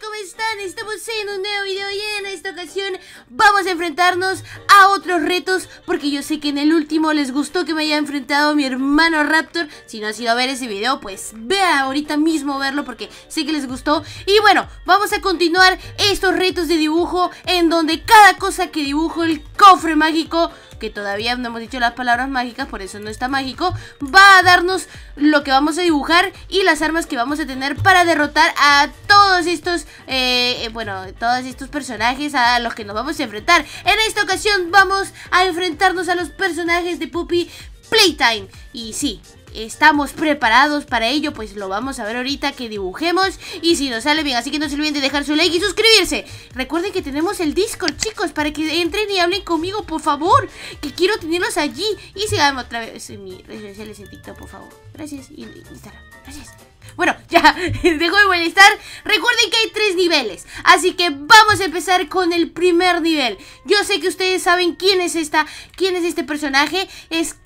¿cómo están? Estamos en un nuevo video y en esta ocasión vamos a enfrentarnos a otros retos porque yo sé que en el último les gustó que me haya enfrentado mi hermano Raptor. Si no ha sido a ver ese video, pues vea ahorita mismo verlo porque sé que les gustó. Y bueno, vamos a continuar estos retos de dibujo en donde cada cosa que dibujo el cofre mágico que todavía no hemos dicho las palabras mágicas, por eso no está mágico, va a darnos lo que vamos a dibujar y las armas que vamos a tener para derrotar a todos estos, eh, eh, bueno, todos estos personajes a los que nos vamos a enfrentar. En esta ocasión vamos a enfrentarnos a los personajes de Puppy Playtime. Y sí, estamos preparados para ello, pues lo vamos a ver ahorita que dibujemos y si nos sale bien, así que no se olviden de dejar su like y suscribirse. Recuerden que tenemos el Discord, chicos, para que entren y hablen conmigo, por favor, que quiero tenerlos allí. Y sigamos otra vez en mi redes sociales en TikTok, por favor. Gracias y Instagram. Gracias. Bueno, ya, dejo de molestar. Recuerden que hay tres niveles, así que vamos a empezar con el primer nivel. Yo sé que ustedes saben quién es esta, quién es este personaje. Es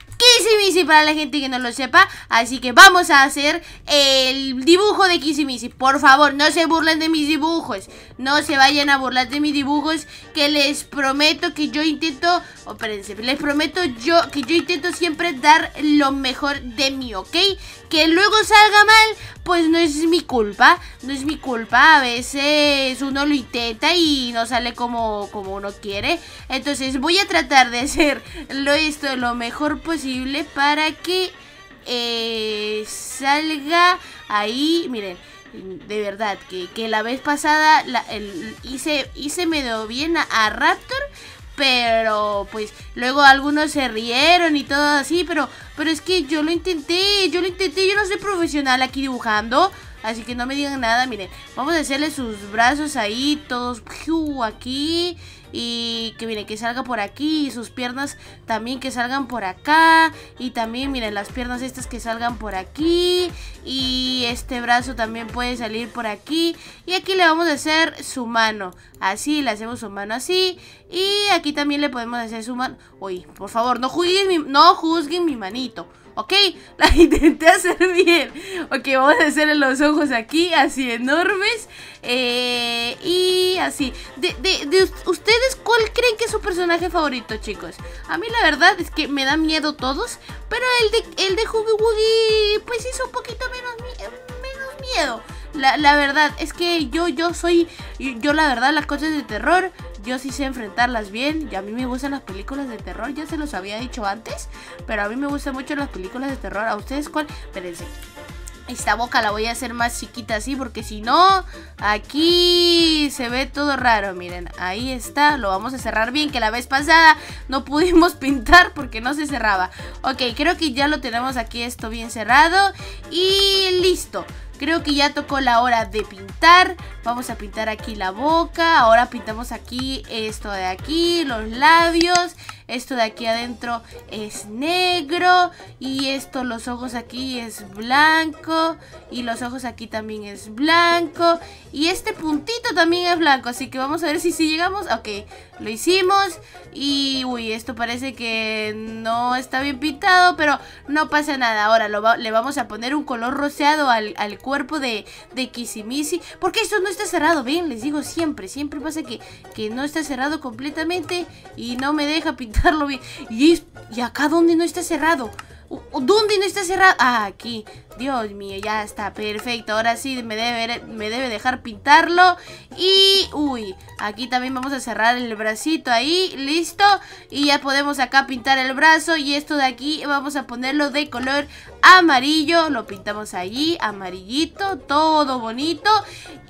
Kissy para la gente que no lo sepa. Así que vamos a hacer el dibujo de Kissy Por favor, no se burlen de mis dibujos. No se vayan a burlar de mis dibujos. Que les prometo que yo intento... Oh, espérense, les prometo yo que yo intento siempre dar lo mejor de mí, ¿ok? Que luego salga mal, pues no es mi culpa. No es mi culpa. A veces uno lo intenta y no sale como, como uno quiere. Entonces voy a tratar de hacer esto lo mejor posible para que eh, salga ahí. Miren de verdad, que, la vez pasada hice, hice medio bien a, Raptor, pero pues luego algunos se rieron y todo así, pero, pero es que yo lo intenté, yo lo intenté, yo no soy profesional aquí dibujando. Así que no me digan nada, miren, vamos a hacerle sus brazos ahí, todos aquí y que miren que salga por aquí y sus piernas también que salgan por acá y también miren las piernas estas que salgan por aquí y este brazo también puede salir por aquí y aquí le vamos a hacer su mano así le hacemos su mano así y aquí también le podemos hacer su mano uy por favor no juzguen no juzguen mi manito ¿ok? La intenté hacer bien. Ok, vamos a hacer los ojos aquí, así enormes. Eh, y así. De, de, ¿Ustedes cuál creen que es su personaje favorito, chicos? A mí la verdad es que me da miedo todos. Pero el de, el de Huggy Wuggy, pues hizo un poquito menos, menos miedo. La, la verdad es que yo, yo soy, yo la verdad las cosas de terror yo sí sé enfrentarlas bien. Y a mí me gustan las películas de terror. Ya se los había dicho antes. Pero a mí me gustan mucho las películas de terror. ¿A ustedes cuál? Espérense. Esta boca la voy a hacer más chiquita así porque si no, aquí se ve todo raro. Miren, ahí está. Lo vamos a cerrar bien que la vez pasada no pudimos pintar porque no se cerraba. Ok, creo que ya lo tenemos aquí esto bien cerrado. Y listo. Creo que ya tocó la hora de pintar. Vamos a pintar aquí la boca. Ahora pintamos aquí esto de aquí, los labios. Esto de aquí adentro es negro. Y esto, los ojos aquí es blanco. Y los ojos aquí también es blanco. Y este puntito también es blanco. Así que vamos a ver si, si llegamos. Ok, lo hicimos. Y uy, esto parece que no está bien pintado. Pero no pasa nada. Ahora le vamos a poner un color roseado al, cuerpo de, de Kissimisi. Porque esto no está cerrado. Ven, les digo siempre. Siempre pasa que, que no está cerrado completamente. Y no me deja pintar bien. ¿Y, ¿Y acá donde no está cerrado? ¿Dónde no está cerrado? Aquí. Dios mío, ya está, perfecto. Ahora sí me debe, me debe dejar pintarlo. Y, uy, aquí también vamos a cerrar el bracito ahí, listo. Y ya podemos acá pintar el brazo. Y esto de aquí vamos a ponerlo de color amarillo. Lo pintamos allí, amarillito, todo bonito.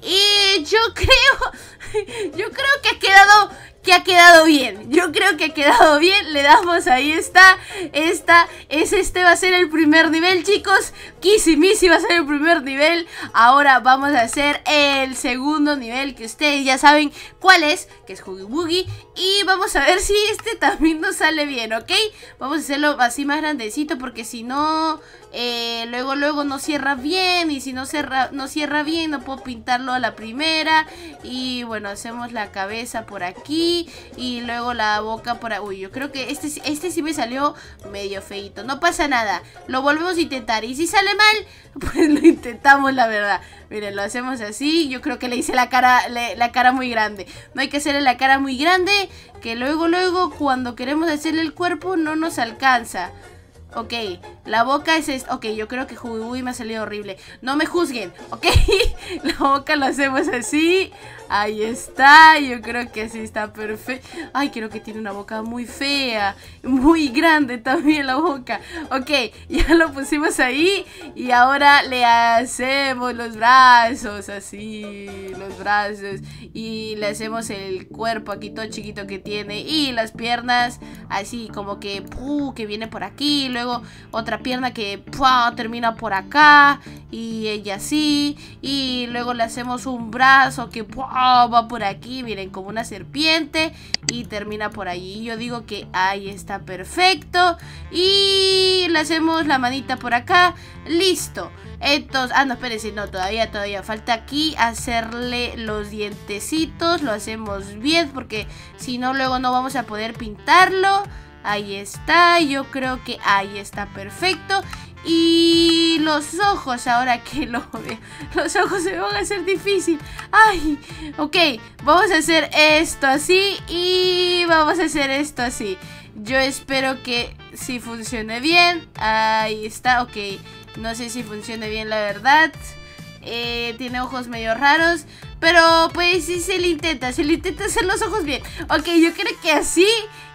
Y yo creo, yo creo que ha quedado que ha quedado bien. Yo creo que ha quedado bien. Le damos ahí está. Esta es este va a ser el primer nivel, chicos. Kissy Missy va a ser el primer nivel. Ahora vamos a hacer el segundo nivel que ustedes ya saben cuál es, que es Huggy Wuggy. Y vamos a ver si este también nos sale bien, ¿ok? Vamos a hacerlo así más grandecito porque si no eh, luego luego no cierra bien y si no cierra, no cierra bien no puedo pintarlo a la primera y bueno hacemos la cabeza por aquí y luego la boca por. Uy, yo creo que este, este sí me salió medio feito, no pasa nada, lo volvemos a intentar y si sale mal pues lo intentamos la verdad. Miren, lo hacemos así. Yo creo que le hice la cara, la cara muy grande. No hay que hacerle la cara muy grande. Que luego, luego, cuando queremos hacerle el cuerpo, no nos alcanza. Ok, la boca es esta. Ok, yo creo que uy, me ha salido horrible. No me juzguen, ok. la boca lo hacemos así. Ahí está, yo creo que así está perfecto. Ay, creo que tiene una boca muy fea. Muy grande también la boca. Ok, ya lo pusimos ahí. Y ahora le hacemos los brazos así. Los brazos. Y le hacemos el cuerpo aquí todo chiquito que tiene. Y las piernas así como que, que viene por aquí. Luego otra pierna que termina por acá. Y ella así. Y luego le hacemos un brazo que va por aquí, miren, como una serpiente y termina por allí. Yo digo que ahí está perfecto. Y le hacemos la manita por acá. Listo. Entonces, ah, no, espérense, no, todavía, todavía falta aquí hacerle los dientecitos. Lo hacemos bien porque si no, luego no vamos a poder pintarlo. Ahí está, yo creo que ahí está perfecto. Y los ojos, ahora que lo veo, los ojos se van a hacer difícil. Ay, ok, vamos a hacer esto así y vamos a hacer esto así. Yo espero que si funcione bien. Ahí está, ok. No sé si funcione bien la verdad. Eh, tiene ojos medio raros. Pero pues sí se le intenta, se le intenta hacer los ojos bien. Ok, yo creo que así.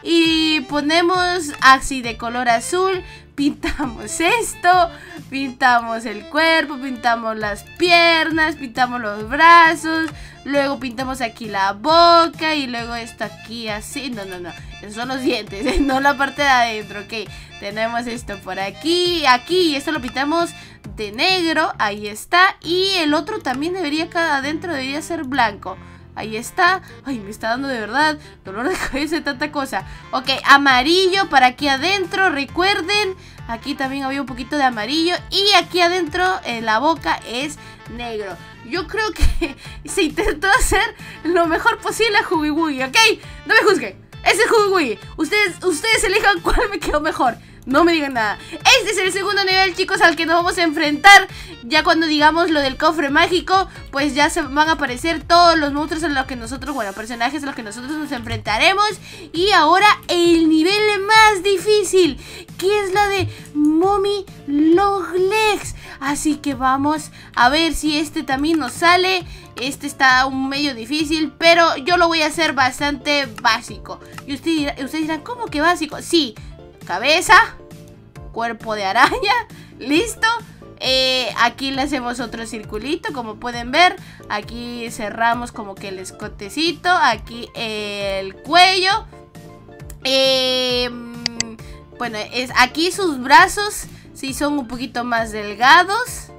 Y ponemos así de color azul pintamos esto, pintamos el cuerpo, pintamos las piernas, pintamos los brazos, luego pintamos aquí la boca y luego esto aquí así. No, no, no, esos son los dientes, no la parte de adentro, ok. Tenemos esto por aquí, aquí y esto lo pintamos de negro, ahí está. Y el otro también debería acá adentro, debería ser blanco. Ahí está. Ay, me está dando de verdad dolor de cabeza de tanta cosa. Ok, amarillo para aquí adentro. Recuerden, aquí también había un poquito de amarillo. Y aquí adentro, en la boca, es negro. Yo creo que se intentó hacer lo mejor posible a Hugi ¿ok? No me juzguen. Ese es Hugi Ustedes, ustedes elijan cuál me quedó mejor. No me digan nada. Este es el segundo nivel, chicos, al que nos vamos a enfrentar. Ya cuando digamos lo del cofre mágico, pues ya se van a aparecer todos los monstruos a los que nosotros, bueno, personajes a los que nosotros nos enfrentaremos. Y ahora el nivel más difícil, que es la de Mommy Long Legs. Así que vamos a ver si este también nos sale. Este está un medio difícil, pero yo lo voy a hacer bastante básico. Y ustedes usted dirán, ¿cómo que básico? Sí, cabeza, cuerpo de araña, listo. Eh, aquí le hacemos otro circulito, como pueden ver. Aquí cerramos como que el escotecito. Aquí el cuello. Em, bueno, es aquí sus brazos sí son un poquito más delgados.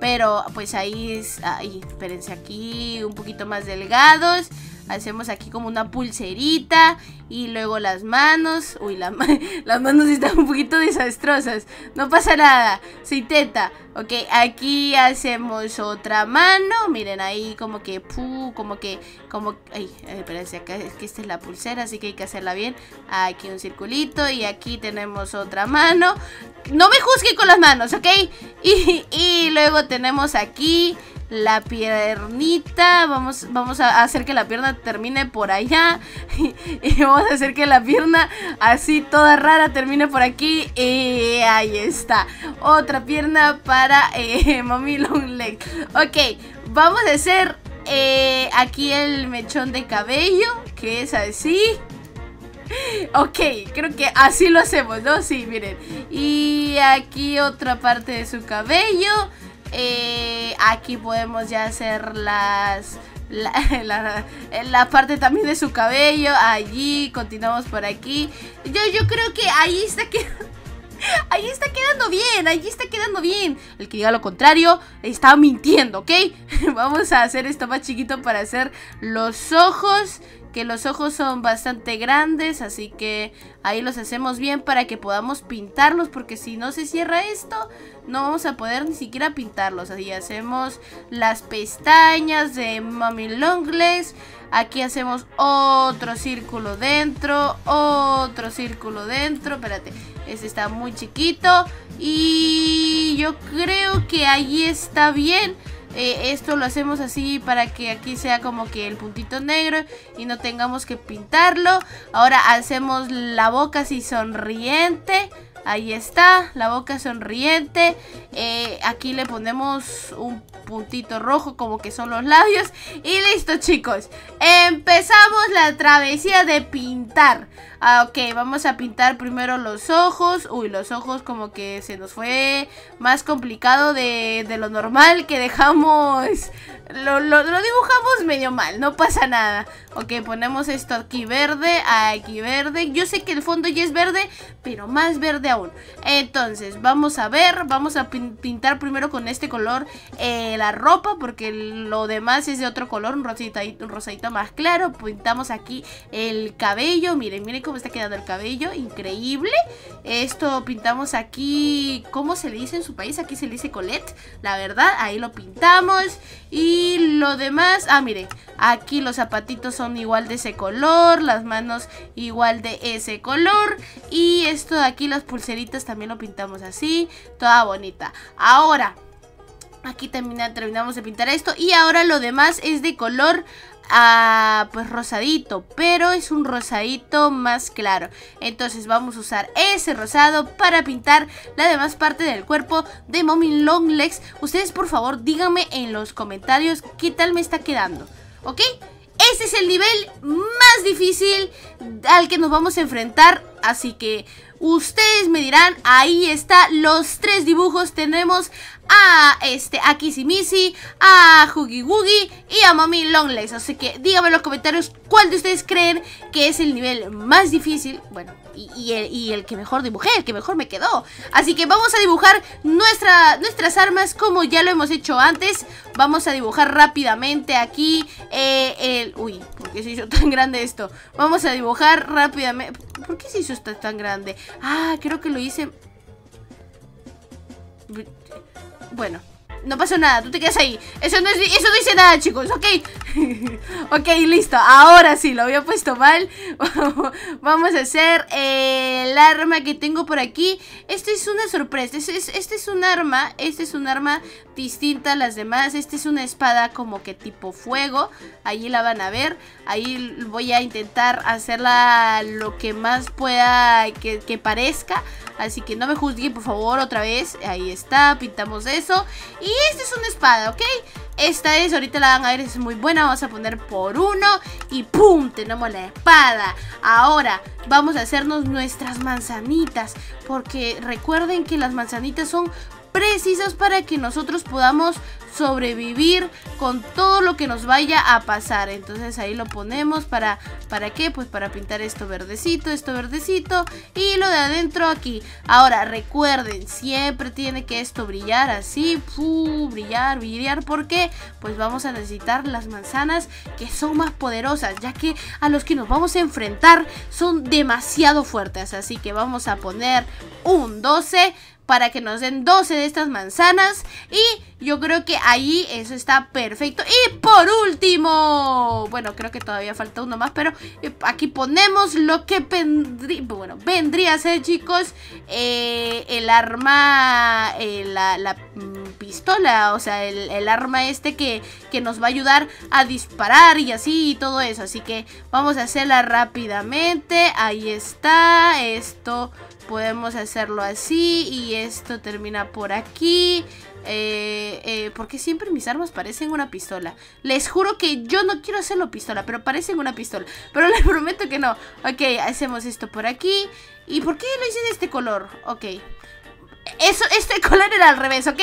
Pero pues ahí es... Ahí, espérense, aquí un poquito más delgados. Hacemos aquí como una pulserita y luego las manos. Uy, las manos están un poquito desastrosas. No pasa nada. Se intenta. Ok, aquí hacemos otra mano. Miren ahí como que... Puh, como que... Como... Ay, espérense, acá es que esta es la pulsera, así que hay que hacerla bien. Aquí un circulito y aquí tenemos otra mano. No me juzguen con las manos, ¿ok? Y, y luego tenemos aquí la piernita. Vamos, vamos a hacer que la pierna termine por allá. Y, vamos a hacer que la pierna así toda rara termine por aquí. Y ahí está. Otra pierna para eh, Mommy Long Leg. Ok, vamos a hacer eh, aquí el mechón de cabello. Que es así. Ok, creo que así lo hacemos, ¿no? Sí, miren. Y aquí otra parte de su cabello. Eh, aquí podemos ya hacer las... La, parte también de su cabello. Allí, continuamos por aquí. Yo, yo creo que ahí está que... ahí está quedando bien, ahí está quedando bien. El que diga lo contrario está mintiendo, ¿ok? Vamos a hacer esto más chiquito para hacer los ojos que los ojos son bastante grandes, así que ahí los hacemos bien para que podamos pintarlos, porque si no se cierra esto, no vamos a poder ni siquiera pintarlos. Así hacemos las pestañas de Mommy Longlegs, aquí hacemos otro círculo dentro, otro círculo dentro, espérate, este está muy chiquito y yo creo que ahí está bien. Eh, esto lo hacemos así para que aquí sea como que el puntito negro y no tengamos que pintarlo. Ahora hacemos la boca así sonriente. Ahí está, la boca sonriente. Eh, aquí le ponemos un puntito rojo como que son los labios. Y listo chicos, empezamos la travesía de pintar. Ah, ok, vamos a pintar primero los ojos. Uy, los ojos como que se nos fue más complicado de, de lo normal que dejamos lo, dibujamos medio mal, no pasa nada. Ok, ponemos esto aquí verde, aquí verde. Yo sé que el fondo ya es verde, pero más verde aún. Entonces, vamos a ver, vamos a pintar primero con este color eh, la ropa, porque lo demás es de otro color, un rosadito, un rosadito más claro. Pintamos aquí el cabello, miren, miren cómo está quedando el cabello, increíble. Esto pintamos aquí, ¿cómo se le dice en su país? Aquí se le dice Colette, la verdad, ahí lo pintamos. Y lo demás, ah, miren, aquí los zapatitos son igual de ese color, las manos igual de ese color. Y esto de aquí, las pulseritas también lo pintamos así, toda bonita. Ahora, aquí termina, terminamos de pintar esto. Y ahora lo demás es de color a pues rosadito, pero es un rosadito más claro. Entonces vamos a usar ese rosado para pintar la demás parte del cuerpo de Mommy Long Legs. Ustedes por favor díganme en los comentarios qué tal me está quedando, ¿ok? Este es el nivel más difícil al que nos vamos a enfrentar, así que ustedes me dirán, ahí está los tres dibujos, tenemos a este a a Huggy Woogie y a Mommy Longlegs. Así que díganme en los comentarios cuál de ustedes creen que es el nivel más difícil. Bueno, y, el, que mejor dibujé, el que mejor me quedó. Así que vamos a dibujar nuestra, nuestras armas como ya lo hemos hecho antes. Vamos a dibujar rápidamente aquí eh, el... Uy, ¿por qué se hizo tan grande esto? Vamos a dibujar rápidamente... ¿Por qué se hizo esto tan grande? Ah, creo que lo hice... Bueno, no pasó nada, tú te quedas ahí Eso no, es, eso no dice nada, chicos, ¿ok? ok, listo, ahora sí, lo había puesto mal Vamos a hacer eh, el arma que tengo por aquí Este es una sorpresa, este es, este es un arma Este es un arma distinta a las demás Este es una espada como que tipo fuego Ahí la van a ver Ahí voy a intentar hacerla lo que más pueda que, que parezca Así que no me juzguen, por favor, otra vez. Ahí está, pintamos eso. Y esta es una espada, ¿ok? Esta es, ahorita la van a ver, es muy buena. Vamos a poner por uno y ¡pum! Tenemos la espada. Ahora vamos a hacernos nuestras manzanitas. Porque recuerden que las manzanitas son precisas para que nosotros podamos sobrevivir con todo lo que nos vaya a pasar. Entonces ahí lo ponemos para, ¿para qué? Pues para pintar esto verdecito, esto verdecito y lo de adentro aquí. Ahora recuerden, siempre tiene que esto brillar así, brillar, brillar, porque pues vamos a necesitar las manzanas que son más poderosas, ya que a los que nos vamos a enfrentar son demasiado fuertes. Así que vamos a poner un 12 para que nos den 12 de estas manzanas y yo creo que ahí eso está perfecto. Y por último, bueno, creo que todavía falta uno más, pero eh, aquí ponemos lo que vendría, bueno, vendría a ser, chicos, eh, el arma, eh, la, mm, pistola, o sea, el, el arma este que, que, nos va a ayudar a disparar y así y todo eso. Así que vamos a hacerla rápidamente. Ahí está, esto podemos hacerlo así y esto termina por aquí. Eh, eh, porque siempre mis armas parecen una pistola. Les juro que yo no quiero hacerlo pistola, pero parecen una pistola. Pero les prometo que no. Ok, hacemos esto por aquí. ¿Y por qué lo hice de este color? Ok. Eso, este color era al revés, ¿ok?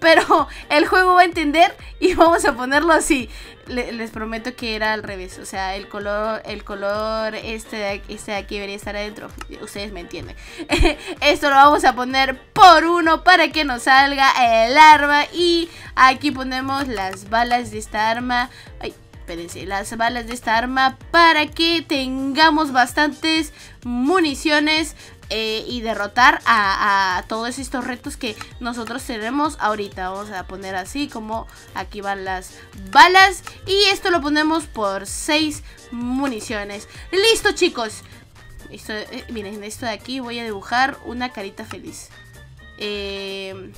Pero el juego va a entender y vamos a ponerlo así. les prometo que era al revés. O sea, el color, el color este este de aquí debería estar adentro. Ustedes me entienden. Esto lo vamos a poner por uno para que nos salga el arma. Y aquí ponemos las balas de esta arma. Ay, espérense, las balas de esta arma para que tengamos bastantes municiones eh, y derrotar a, todos estos retos que nosotros tenemos ahorita. Vamos a poner así como aquí van las balas y esto lo ponemos por 6 municiones. Listo chicos. Eh, miren, esto de aquí voy a dibujar una carita feliz. Eh,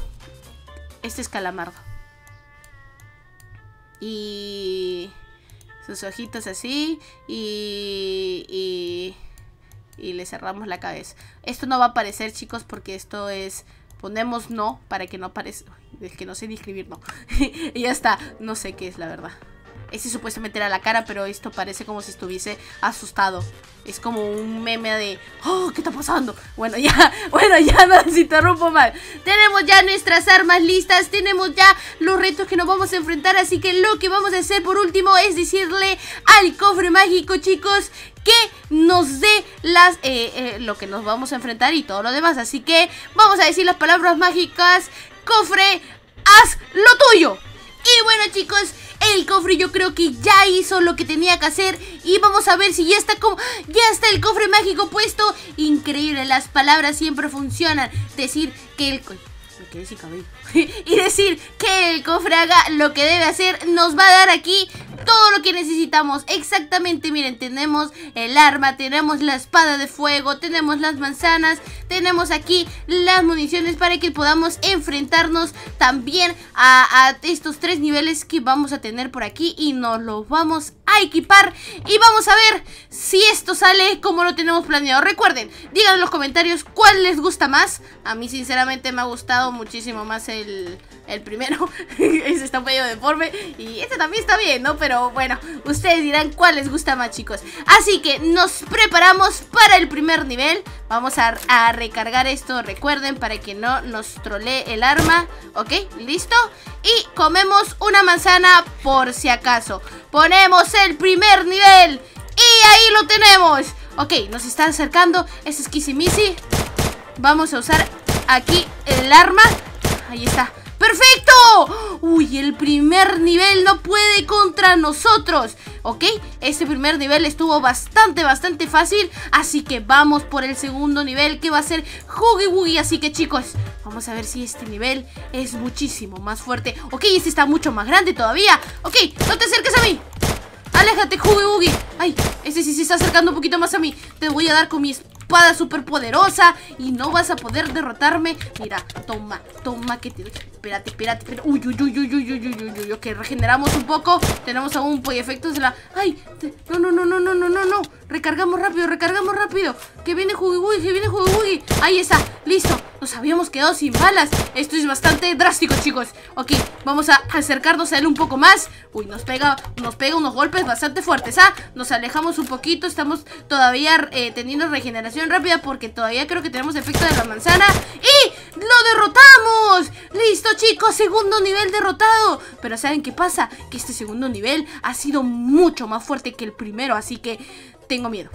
este es calamardo. Y sus ojitos así. y y le cerramos la cabeza. Esto no va a aparecer, chicos, porque esto es... Ponemos no para que no aparezca... Es que no sé ni escribir no. y ya está. No sé qué es, la verdad. Ese supuestamente era la cara, pero esto parece como si estuviese asustado. Es como un meme de, oh, ¿qué está pasando? Bueno, ya, bueno, ya no se interrumpo mal. Tenemos ya nuestras armas listas, tenemos ya los retos que nos vamos a enfrentar, así que lo que vamos a hacer por último es decirle al cofre mágico, chicos, que nos dé las eh, eh, lo que nos vamos a enfrentar y todo lo demás. Así que vamos a decir las palabras mágicas. Cofre, haz lo tuyo. Y bueno chicos, el cofre yo creo que ya hizo lo que tenía que hacer. Y vamos a ver si ya está como... Ya está el cofre mágico puesto. Increíble, las palabras siempre funcionan. Decir que el... Me quedé sin cabello. Y decir que el cofre haga lo que debe hacer nos va a dar aquí todo lo que necesitamos. Exactamente, miren, tenemos el arma, tenemos la espada de fuego, tenemos las manzanas, tenemos aquí las municiones para que podamos enfrentarnos también a, estos tres niveles que vamos a tener por aquí y nos los vamos a equipar y vamos a ver si esto sale como lo tenemos planeado. Recuerden, digan en los comentarios cuál les gusta más. A mí sinceramente me ha gustado muchísimo más el el, primero. Ese está medio deforme. Y este también está bien, ¿no? Pero bueno, ustedes dirán cuál les gusta más, chicos. Así que nos preparamos para el primer nivel. Vamos a, recargar esto, recuerden, para que no nos trolee el arma. ¿Ok? ¿Listo? Y comemos una manzana por si acaso. Ponemos el primer nivel. Y ahí lo tenemos. Ok, nos está acercando. Es Kissimisi. Vamos a usar aquí el arma ahí está ¡Perfecto! Uy, el primer nivel no puede contra nosotros ¿Ok? Este primer nivel estuvo bastante, bastante fácil Así que vamos por el segundo nivel Que va a ser Huggy Así que chicos, vamos a ver si este nivel es muchísimo más fuerte. Ok, este está mucho más grande todavía. Ok, no te acerques a mí. Aléjate, Huggy Ay, este sí se está acercando un poquito más a mí. Te voy a dar con mi súper poderosa y no vas a poder derrotarme. Mira, toma, toma, que te... Espérate, espérate, espérate. Uy, uy, uy, uy, uy, uy, uy, uy, uy, ok, regeneramos un poco. Tenemos aún efectos de la... ¡Ay! No, no, no, no, no, no, no, no. Recargamos rápido, recargamos rápido. Que viene Hugi que viene Hugi Ahí está, listo. Nos habíamos quedado sin balas. Esto es bastante drástico, chicos. Ok, vamos a acercarnos a él un poco más. Uy, nos pega, nos pega unos golpes bastante fuertes, ¿ah? Nos alejamos un poquito. Estamos todavía eh, teniendo regeneración rápida porque todavía creo que tenemos efecto de la manzana. ¡Y lo derrotamos! ¡Listo, chicos! Segundo nivel derrotado. Pero ¿saben qué pasa? Que este segundo nivel ha sido mucho más fuerte que el primero. Así que tengo miedo.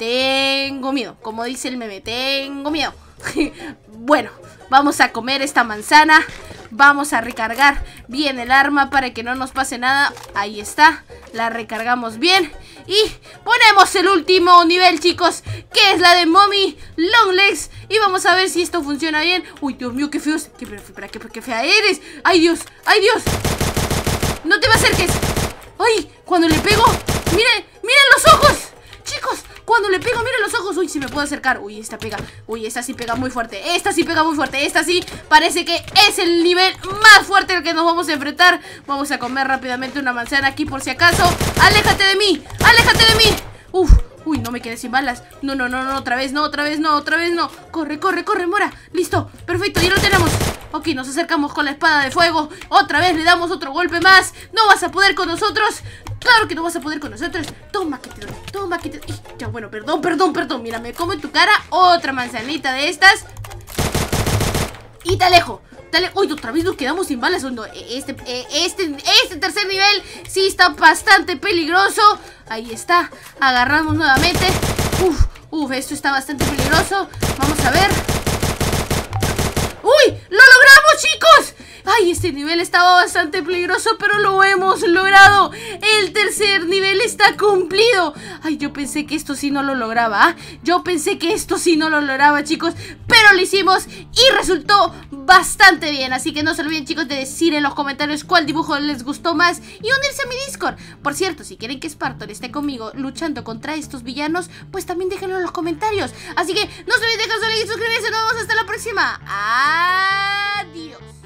Tengo miedo. Como dice el meme, tengo miedo. bueno, vamos a comer esta manzana. Vamos a recargar bien el arma para que no nos pase nada. Ahí está. La recargamos bien. Y ponemos el último nivel, chicos. Que es la de Mommy Long Legs. Y vamos a ver si esto funciona bien. Uy, Dios mío, qué feo. Qué, qué, qué fea eres. Ay, Dios. Ay, Dios. No te me acerques. Ay, cuando le pego. Miren, miren los ojos. Chicos, cuando le pego, miren los ojos. Uy, si me puedo acercar. Uy, esta pega. Uy, esta sí pega muy fuerte. Esta sí pega muy fuerte. Esta sí parece que es el nivel más fuerte al que nos vamos a enfrentar. Vamos a comer rápidamente una manzana aquí por si acaso. ¡Aléjate de mí! ¡Aléjate de mí! Uf, Uy, no me quedé sin balas. No, no, no, no, otra vez no, otra vez no, otra vez no. Corre, corre, corre, mora. Listo, perfecto, ya lo tenemos. Ok, nos acercamos con la espada de fuego. Otra vez le damos otro golpe más. No vas a poder con nosotros. Claro que no vas a poder con nosotros. Toma que te doy, toma que te Ya, bueno, perdón, perdón, perdón. Mira, me como en tu cara otra manzanita de estas. Y te alejo. Dale, otra vez nos quedamos sin balas. No, este, este, este tercer nivel sí está bastante peligroso. Ahí está. Agarramos nuevamente. Uf, uf, esto está bastante peligroso. Vamos a ver. ¡Uy! ¡Lo! Ay, este nivel estaba bastante peligroso, pero lo hemos logrado. El tercer nivel está cumplido. Ay, yo pensé que esto sí no lo lograba. ¿ah? Yo pensé que esto sí no lo lograba, chicos. Pero lo hicimos y resultó bastante bien. Así que no se olviden, chicos, de decir en los comentarios cuál dibujo les gustó más y unirse a mi Discord. Por cierto, si quieren que Spartor esté conmigo luchando contra estos villanos, pues también déjenlo en los comentarios. Así que no se olviden de dejar su like y suscribirse. Nos vemos hasta la próxima. Adiós.